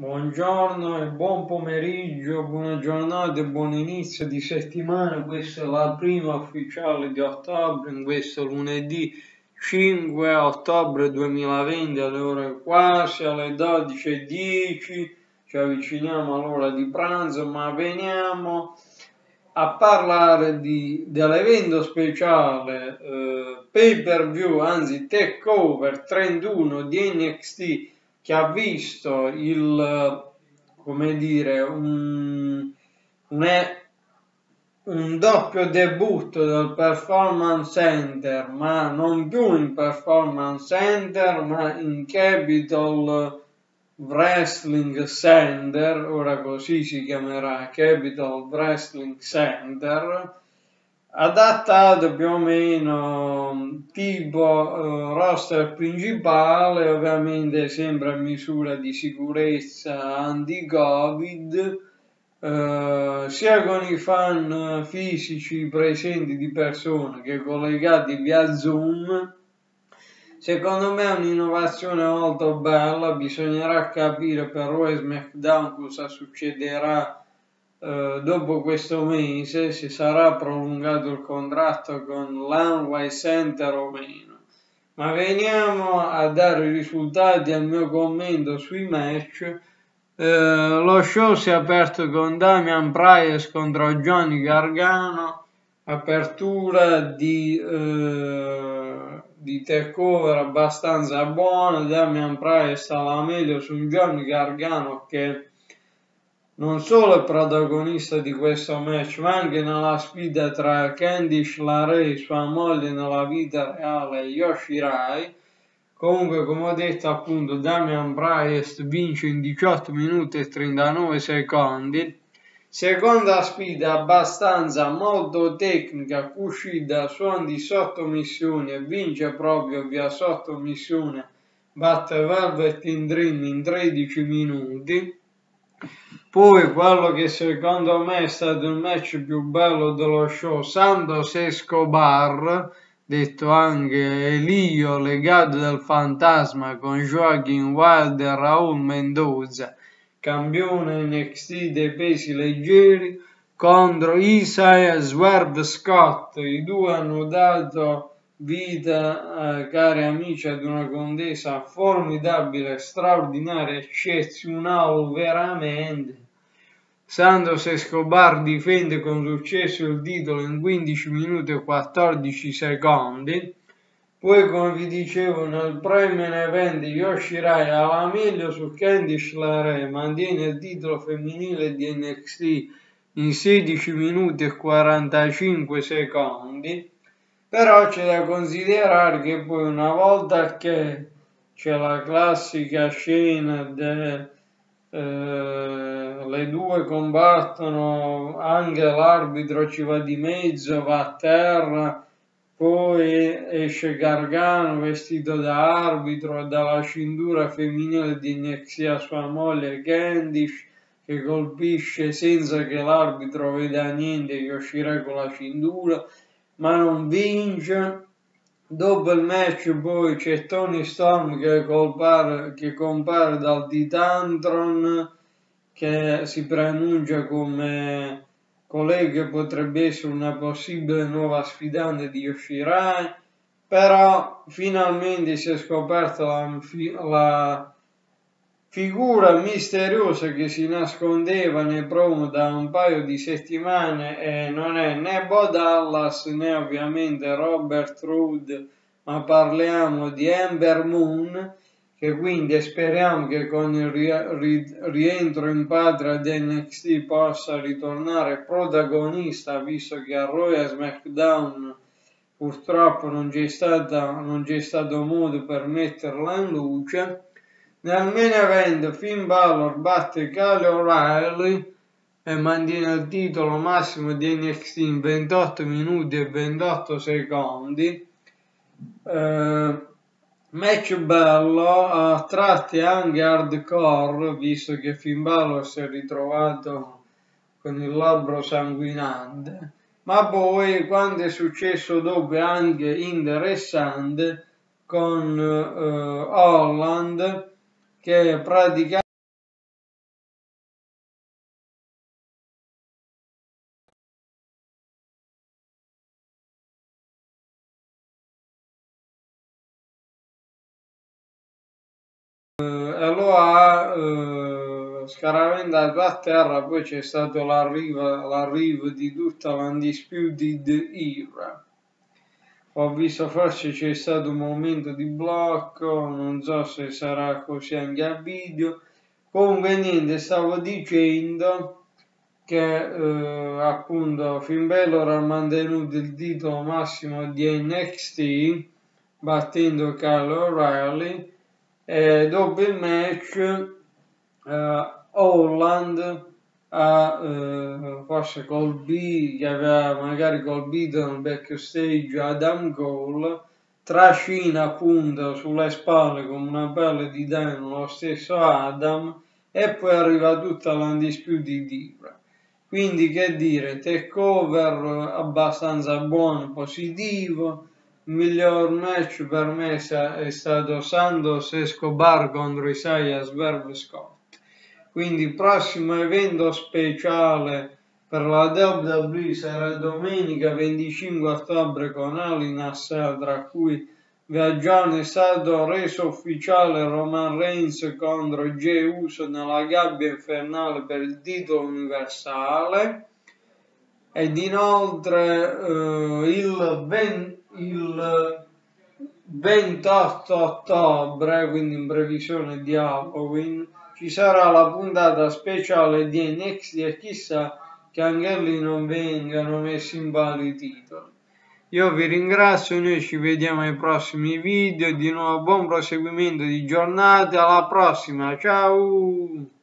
Buongiorno e buon pomeriggio, buona giornata e buon inizio di settimana. Questa è la prima ufficiale di ottobre, in questo lunedì 5 ottobre 2020, alle ore quasi alle 12.10. Ci avviciniamo all'ora di pranzo, ma veniamo a parlare di, dell'evento speciale eh, pay per view, anzi takeover 31 di NXT che ha visto il, come dire, un, un, un doppio debutto del Performance Center, ma non più in Performance Center, ma in Capital Wrestling Center, ora così si chiamerà Capital Wrestling Center, adattato più o meno tipo eh, roster principale, ovviamente sempre a misura di sicurezza anti-covid, eh, sia con i fan fisici presenti di persone che collegati via Zoom. Secondo me è un'innovazione molto bella, bisognerà capire per Raw SmackDown cosa succederà eh, dopo questo mese se sarà prolungato il contratto con l'Anway Center o meno. Ma veniamo a dare i risultati al mio commento sui match. Eh, lo show si è aperto con Damian Price contro Johnny Gargano, apertura di, eh, di takeover abbastanza buona, Damian Price alla meglio su Johnny Gargano che non solo è protagonista di questo match, ma anche nella sfida tra Candice LaRae, sua moglie nella vita reale, e Yoshi Rai. Comunque, come ho detto, appunto, Damian Priest vince in 18 minuti e 39 secondi. Seconda sfida abbastanza molto tecnica, Kushida suon di sottomissione e vince proprio via sottomissione, batte Velvet in Dream in 13 minuti. Poi quello che secondo me è stato il match più bello dello show, Santos Escobar, detto anche Elio, legato del fantasma con Joaquin Wilde e Raul Mendoza, campione NXT dei pesi leggeri, contro Isaiah Swerve Scott. I due hanno dato vita, eh, cari amici, ad una contesa formidabile, straordinaria, eccezionale, veramente. Santos Escobar difende con successo il titolo in 15 minuti e 14 secondi. Poi, come vi dicevo, nel Prime Event Yoshirai alla meglio su Candice LaRae mantiene il titolo femminile di NXT in 16 minuti e 45 secondi però c'è da considerare che poi una volta che c'è la classica scena delle eh, due combattono, anche l'arbitro ci va di mezzo, va a terra, poi esce Gargano vestito da arbitro dalla cintura femminile di NXT a sua moglie Candice che colpisce senza che l'arbitro veda niente che uscirà con la cintura ma non vince. Dopo il match poi c'è Tony Storm che, compare, che compare dal Titantron che si preannuncia come colei che potrebbe essere una possibile nuova sfidante di Yoshirai però finalmente si è scoperta la, la figura misteriosa che si nascondeva nei promo da un paio di settimane e non è né Bo Dallas né ovviamente Robert Roode, ma parliamo di Amber Moon, che quindi speriamo che con il rientro in patria di NXT possa ritornare protagonista, visto che a Royal SmackDown purtroppo non c'è, stata, non c'è stato modo per metterla in luce nel main event Finn Balor batte Kyle O'Reilly e mantiene il titolo massimo di NXT in 28 minuti e 28 secondi. Eh, match bello, a tratti anche hardcore, visto che Finn Balor si è ritrovato con il labbro sanguinante, ma poi quando è successo dopo è anche interessante con eh, Holland che pratica eh, lo ha eh, scaravendato a terra, poi c'è stato l'arrivo, di tutta l'undisputed era. Ho visto forse c'è stato un momento di blocco, non so se sarà così anche a video. Comunque niente, stavo dicendo che eh, appunto Finn Balor ha mantenuto il titolo massimo di NXT battendo Kyle O'Reilly e dopo il match eh, Holland ha eh, forse colpito che aveva magari colpito nel backstage Adam Cole trascina appunto sulle spalle come una pelle di danno lo stesso Adam e poi arriva tutta l'undisputed Diva quindi che dire, takeover abbastanza buono, positivo. Il miglior match per me è stato Santos Escobar contro Isaiah Swerve Scott. Quindi prossimo evento speciale per la WWE sarà domenica 25 ottobre con Alinas, tra cui Viaggiano è stato reso ufficiale Roman Reigns contro Jey Uso nella gabbia infernale per il titolo universale. Ed inoltre eh, il, 20, il 28 ottobre, quindi in previsione di Halloween, ci sarà la puntata speciale di NXT e chissà che anche lì non vengano messi in ballo i titoli. Io vi ringrazio, noi ci vediamo ai prossimi video, di nuovo buon proseguimento di giornata, alla prossima, ciao!